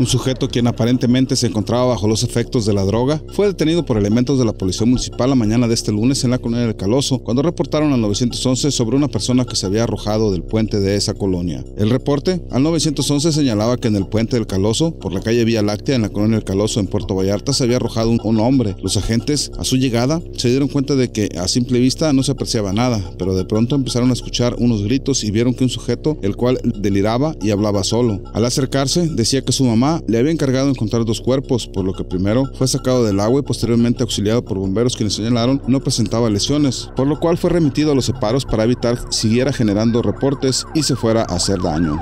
Un sujeto quien aparentemente se encontraba bajo los efectos de la droga fue detenido por elementos de la Policía Municipal la mañana de este lunes en la colonia del Caloso cuando reportaron al 911 sobre una persona que se había arrojado del puente de esa colonia. El reporte al 911 señalaba que en el puente del Caloso, por la calle Vía Láctea en la colonia del Caloso en Puerto Vallarta, se había arrojado un, un hombre. Los agentes, a su llegada, se dieron cuenta de que a simple vista no se apreciaba nada, pero de pronto empezaron a escuchar unos gritos y vieron que un sujeto, el cual deliraba y hablaba solo. Al acercarse, decía que su mamá le había encargado encontrar dos cuerpos, por lo que primero fue sacado del agua y posteriormente auxiliado por bomberos quienes señalaron no presentaba lesiones, por lo cual fue remitido a los separos para evitar siguiera generando reportes y se fuera a hacer daño.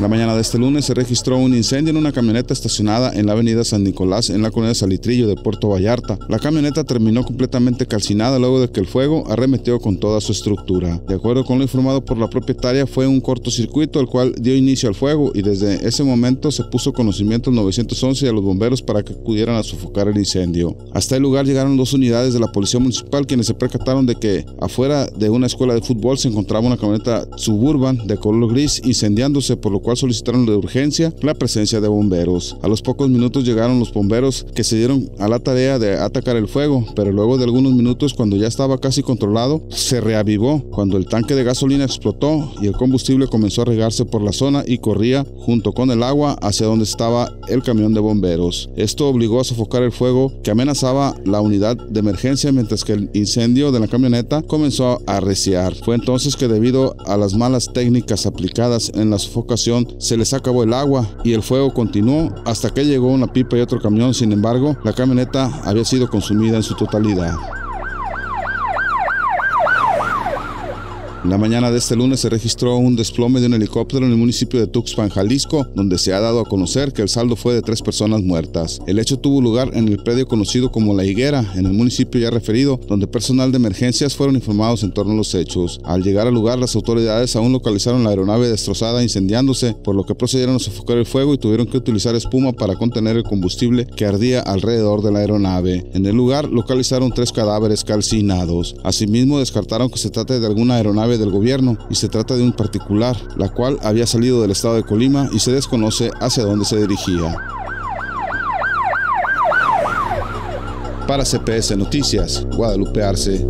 La mañana de este lunes se registró un incendio en una camioneta estacionada en la avenida San Nicolás en la colonia Salitrillo de Puerto Vallarta. La camioneta terminó completamente calcinada luego de que el fuego arremetió con toda su estructura. De acuerdo con lo informado por la propietaria, fue un cortocircuito el cual dio inicio al fuego y desde ese momento se puso conocimiento al 911 y a los bomberos para que acudieran a sofocar el incendio. Hasta el lugar llegaron dos unidades de la policía municipal quienes se percataron de que afuera de una escuela de fútbol se encontraba una camioneta suburban de color gris incendiándose por lo cual solicitaron de urgencia la presencia de bomberos. A los pocos minutos llegaron los bomberos que se dieron a la tarea de atacar el fuego, pero luego de algunos minutos cuando ya estaba casi controlado, se reavivó cuando el tanque de gasolina explotó y el combustible comenzó a regarse por la zona y corría junto con el agua hacia donde estaba el camión de bomberos. Esto obligó a sofocar el fuego que amenazaba la unidad de emergencia mientras que el incendio de la camioneta comenzó a arreciar. Fue entonces que debido a las malas técnicas aplicadas en la sofocación se les acabó el agua y el fuego continuó hasta que llegó una pipa y otro camión. Sin embargo, la camioneta había sido consumida en su totalidad. La mañana de este lunes se registró un desplome de un helicóptero en el municipio de Tuxpan, Jalisco, donde se ha dado a conocer que el saldo fue de tres personas muertas. El hecho tuvo lugar en el predio conocido como La Higuera, en el municipio ya referido, donde personal de emergencias fueron informados en torno a los hechos. Al llegar al lugar, las autoridades aún localizaron la aeronave destrozada incendiándose, por lo que procedieron a sofocar el fuego y tuvieron que utilizar espuma para contener el combustible que ardía alrededor de la aeronave. En el lugar localizaron tres cadáveres calcinados. Asimismo, descartaron que se trate de alguna aeronave del gobierno y se trata de un particular, la cual había salido del estado de Colima y se desconoce hacia dónde se dirigía. Para CPS Noticias, Guadalupe Arce.